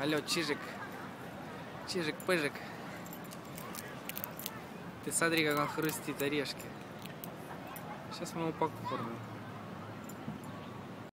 Алло, Чижик. Чижик-пыжик. Ты смотри, как он хрустит орешки. Сейчас мы его покормим.